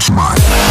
watch mine.